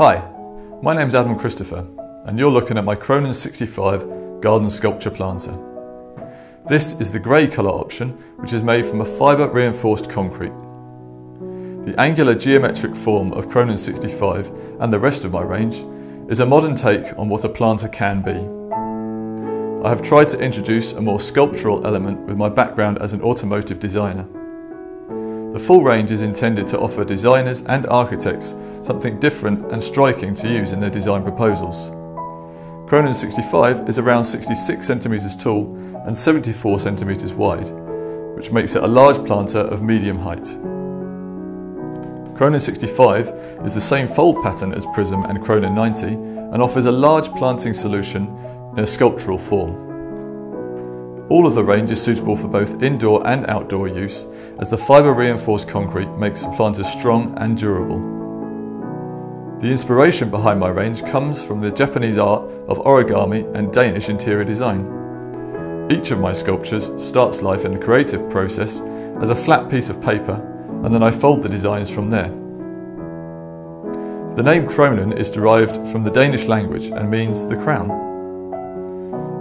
Hi, my name's Adam Christopher, and you're looking at my Kronen 65 garden sculpture planter. This is the grey colour option, which is made from a fibre reinforced concrete. The angular geometric form of Kronen 65 and the rest of my range is a modern take on what a planter can be. I have tried to introduce a more sculptural element with my background as an automotive designer. The full range is intended to offer designers and architects something different and striking to use in their design proposals. Kronen 65 is around 66 centimetres tall and 74 centimetres wide, which makes it a large planter of medium height. Kronen 65 is the same fold pattern as Prism and Kronen 90 and offers a large planting solution in a sculptural form. All of the range is suitable for both indoor and outdoor use as the fibre reinforced concrete makes the planter strong and durable. The inspiration behind my range comes from the Japanese art of origami and Danish interior design. Each of my sculptures starts life in the creative process as a flat piece of paper and then I fold the designs from there. The name Kronen is derived from the Danish language and means the crown.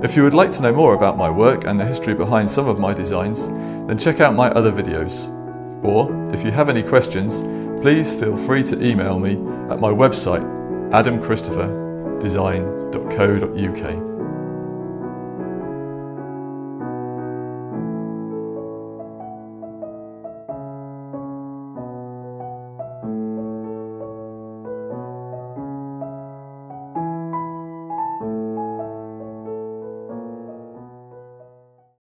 If you would like to know more about my work and the history behind some of my designs, then check out my other videos. Or, if you have any questions, please feel free to email me at my website adamchristopherdesign.co.uk.